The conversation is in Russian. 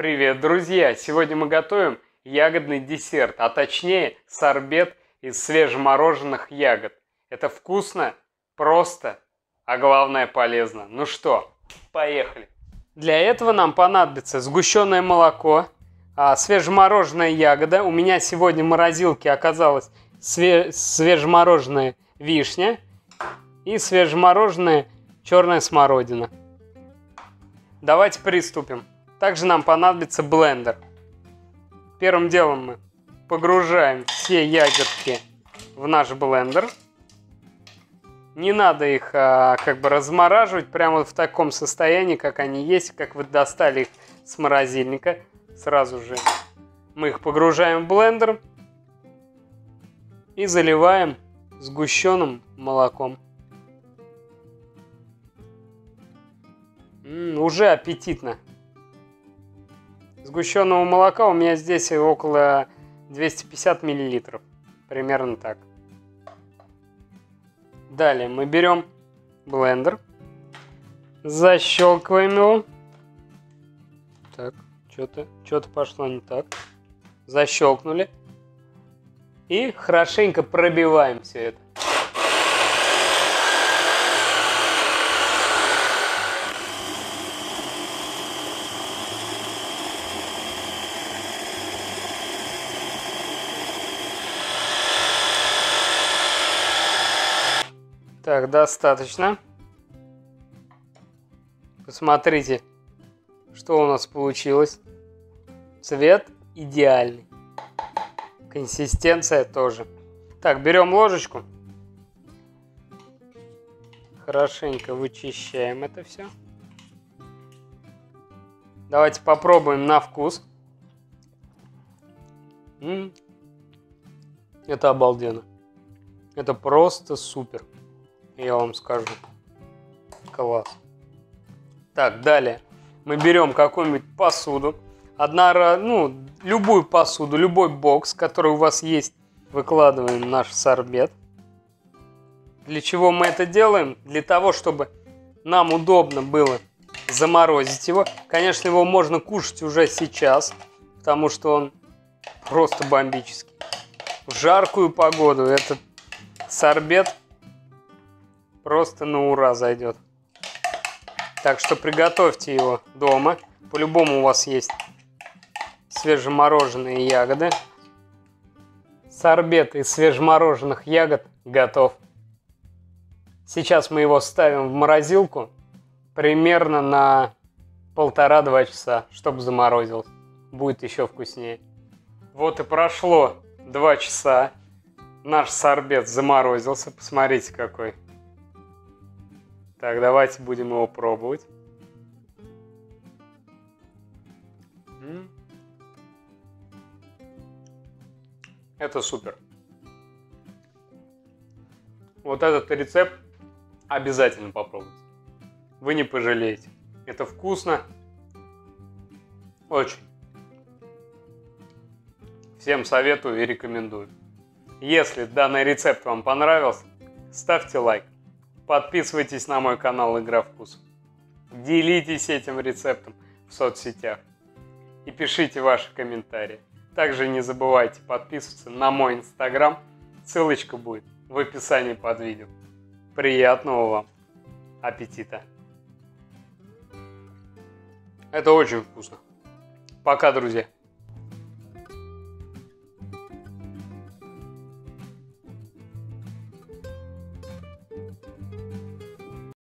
Привет, друзья! Сегодня мы готовим ягодный десерт, а точнее сорбет из свежемороженых ягод. Это вкусно, просто, а главное полезно. Ну что, поехали! Для этого нам понадобится сгущенное молоко, а, свежемороженая ягода. У меня сегодня в морозилке оказалась свежемороженая вишня и свежемороженая черная смородина. Давайте приступим. Также нам понадобится блендер. Первым делом мы погружаем все ягодки в наш блендер. Не надо их а, как бы размораживать прямо в таком состоянии, как они есть, как вы достали их с морозильника. Сразу же мы их погружаем в блендер и заливаем сгущенным молоком. М -м, уже аппетитно. Сгущенного молока у меня здесь около 250 миллилитров. Примерно так. Далее мы берем блендер, защелкиваем его. Так, что-то что пошло не так. Защелкнули. И хорошенько пробиваем все это. Так, достаточно. Посмотрите, что у нас получилось. Цвет идеальный. Консистенция тоже. Так, берем ложечку. Хорошенько вычищаем это все. Давайте попробуем на вкус. М -м -м. Это обалденно. Это просто супер я вам скажу. Класс. Так, далее. Мы берем какую-нибудь посуду. Одна, ну, любую посуду, любой бокс, который у вас есть, выкладываем наш сорбет. Для чего мы это делаем? Для того, чтобы нам удобно было заморозить его. Конечно, его можно кушать уже сейчас, потому что он просто бомбический. В жаркую погоду этот сорбет просто на ура зайдет. Так что приготовьте его дома. По-любому у вас есть свежемороженые ягоды. Сорбет из свежемороженых ягод готов. Сейчас мы его ставим в морозилку примерно на полтора-два часа, чтобы заморозился. Будет еще вкуснее. Вот и прошло два часа. Наш сорбет заморозился. Посмотрите какой. Так, давайте будем его пробовать. Это супер. Вот этот рецепт обязательно попробуйте. Вы не пожалеете. Это вкусно. Очень. Всем советую и рекомендую. Если данный рецепт вам понравился, ставьте лайк. Подписывайтесь на мой канал Игра Вкус. Делитесь этим рецептом в соцсетях. И пишите ваши комментарии. Также не забывайте подписываться на мой инстаграм. Ссылочка будет в описании под видео. Приятного вам аппетита! Это очень вкусно. Пока, друзья!